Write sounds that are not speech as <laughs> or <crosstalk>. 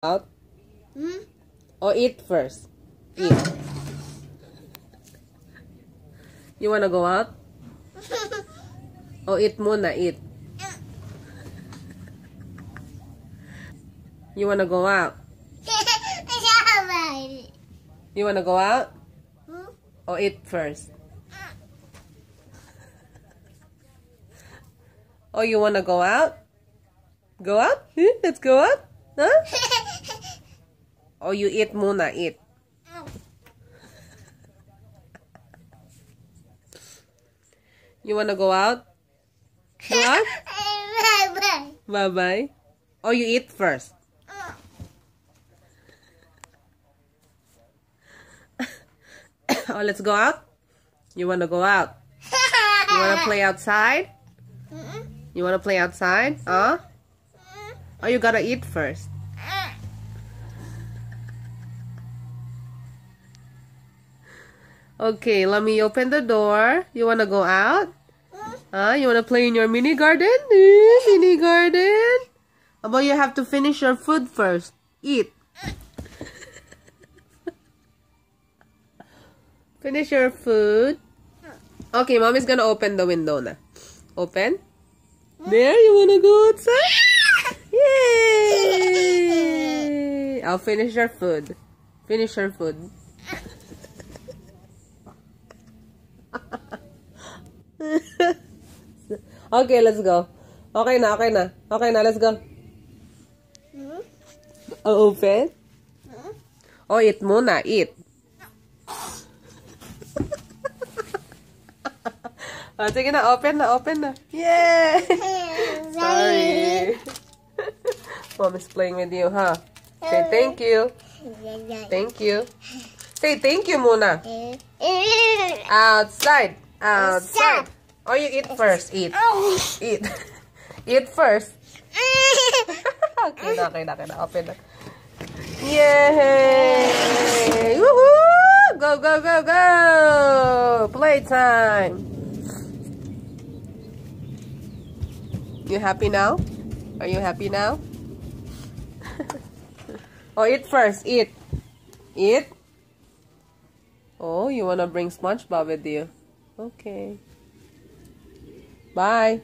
out? Hmm? Or eat first? Eat. You wanna go out? Or eat muna, eat. You wanna go out? You wanna go out? Hmm? Or eat first? Oh, you wanna go out? Go out? Hmm? Let's go out? Huh? Or you eat muna, eat. <laughs> You wanna go out? Go <laughs> out? Bye-bye. Or you eat first. <laughs> oh, let's go out? You wanna go out? You wanna play outside? You wanna play outside? Huh? Oh, you gotta eat first. Okay, let me open the door. You wanna go out? Huh? You wanna play in your mini garden? <laughs> Mini garden? But you have to finish your food first. Eat. <laughs> finish your food. Okay, mommy's gonna open the window na. Open. There, you wanna go outside? <laughs> Yay! I'll finish your food. Finish your food. <laughs> okay, let's go. Okay na, okay na. Okay na, let's go. Oh, open? Oh, eat muna. Eat. <laughs> oh, sige na, open na, open na. Yay! <laughs> Sorry. Mom is playing with you, huh? Say thank you. Thank you. Say thank you muna. Outside. Um, Outside. Or oh, you eat first. Eat. Oh. Eat. <laughs> eat first. <laughs> okay na, okay na, okay na. Open na. Yay! Woohoo! Go, go, go, go! Playtime! You happy now? Are you happy now? <laughs> oh, eat first. Eat. Eat. Oh, you wanna bring SpongeBob with you? Okay. Bye.